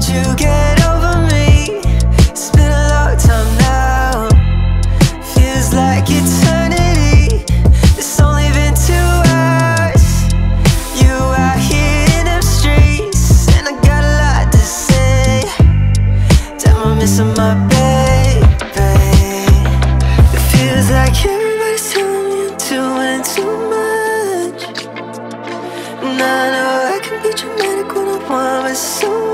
to get over me. It's been a long time now. Feels like eternity. It's only been two hours. You here in them streets, and I got a lot to say. Damn, I'm missing my baby. It feels like everybody's telling me I'm doing too much. And I know I can be dramatic when I want, but so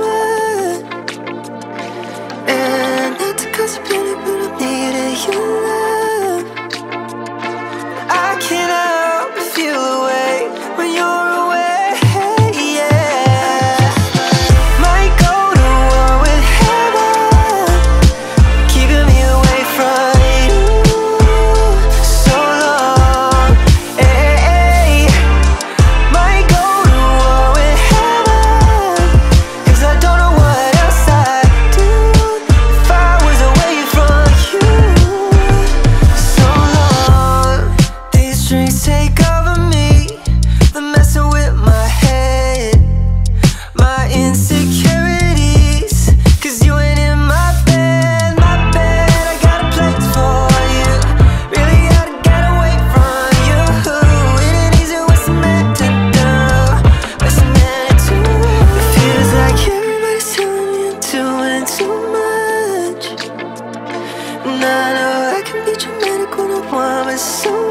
so